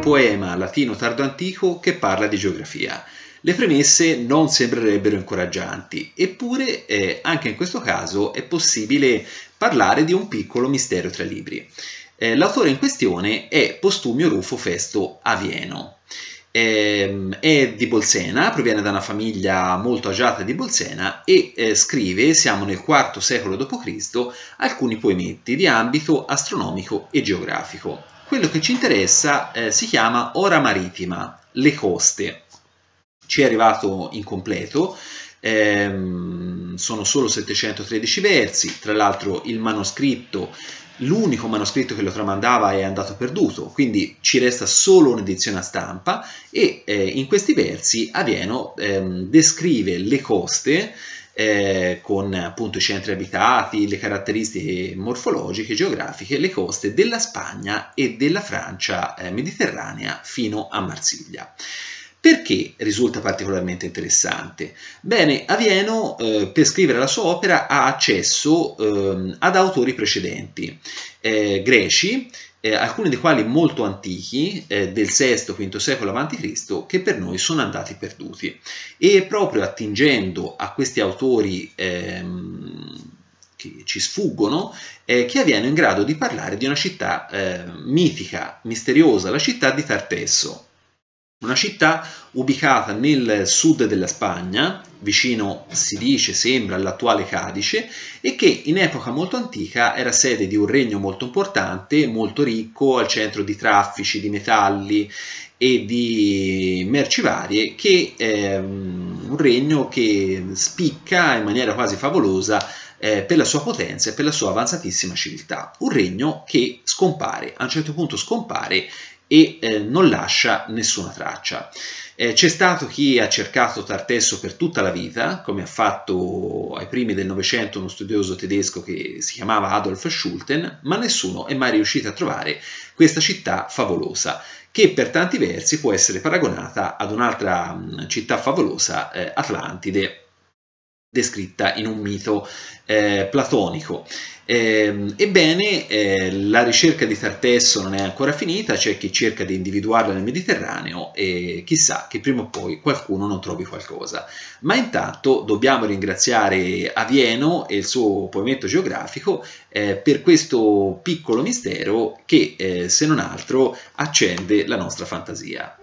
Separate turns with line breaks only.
poema latino tardoantico che parla di geografia. Le premesse non sembrerebbero incoraggianti, eppure eh, anche in questo caso è possibile parlare di un piccolo mistero tra libri. Eh, l'autore in questione è Postumio Rufo Festo Avieno. Eh, è di Bolsena, proviene da una famiglia molto agiata di Bolsena e eh, scrive, siamo nel IV secolo d.C., alcuni poemetti di ambito astronomico e geografico. Quello che ci interessa eh, si chiama Ora Maritima, le coste. Ci è arrivato incompleto, ehm, sono solo 713 versi, tra l'altro il manoscritto l'unico manoscritto che lo tramandava è andato perduto, quindi ci resta solo un'edizione a stampa e eh, in questi versi Avieno ehm, descrive le coste eh, con appunto i centri abitati, le caratteristiche morfologiche, geografiche, le coste della Spagna e della Francia eh, mediterranea fino a Marsiglia. Perché risulta particolarmente interessante? Bene, Avieno eh, per scrivere la sua opera ha accesso eh, ad autori precedenti, eh, greci, eh, alcuni dei quali molto antichi, eh, del VI-V secolo a.C., che per noi sono andati perduti. E proprio attingendo a questi autori ehm, che ci sfuggono, eh, che Avieno è in grado di parlare di una città mitica, misteriosa, la città di Tartesso, una città ubicata nel sud della Spagna, vicino, si dice, sembra all'attuale Cadice, e che in epoca molto antica era sede di un regno molto importante, molto ricco, al centro di traffici, di metalli e di merci varie, che è un regno che spicca in maniera quasi favolosa eh, per la sua potenza e per la sua avanzatissima civiltà. Un regno che scompare, a un certo punto scompare e eh, non lascia nessuna traccia. Eh, c'è stato chi ha cercato Tartesso per tutta la vita, come ha fatto ai primi del Novecento uno studioso tedesco che si chiamava Adolf Schulten, ma nessuno è mai riuscito a trovare questa città favolosa, che per tanti versi può essere paragonata ad un'altra mm, città favolosa, eh, Atlantide, descritta in un mito eh, platonico. Eh, ebbene, eh, la ricerca di Tartesso non è ancora finita, c'è chi cerca di individuarla nel Mediterraneo e chissà che prima o poi qualcuno non trovi qualcosa. Ma intanto dobbiamo ringraziare Avieno e il suo poemetto geografico eh, per questo piccolo mistero che, eh, se non altro, accende la nostra fantasia.